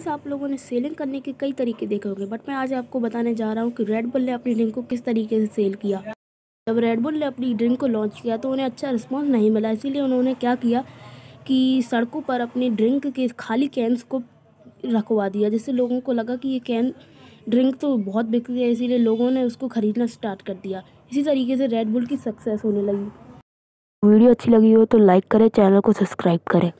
इस आप लोगों ने सेलिंग करने के कई तरीके देखे होंगे बट मैं आज आपको बताने जा रहा हूँ कि रेड बुल ने अपनी ड्रिंक को किस तरीके से सेल किया। जब रेड बुल ने अपनी ड्रिंक को लॉन्च किया तो उन्हें अच्छा रिस्पॉन्स नहीं मिला, इसीलिए उन्होंने क्या किया कि सड़कों पर अपनी ड्रिंक के खाली कैंस को रखवा दिया, जिससे लोगों को लगा कि ये कैन ड्रिंक तो बहुत बिकती है, इसीलिए लोगों ने उसको ख़रीदना स्टार्ट कर दिया। इसी तरीके से रेड बुल की सक्सेस होने लगी। वीडियो अच्छी लगी हो तो लाइक करें, चैनल को सब्सक्राइब करें।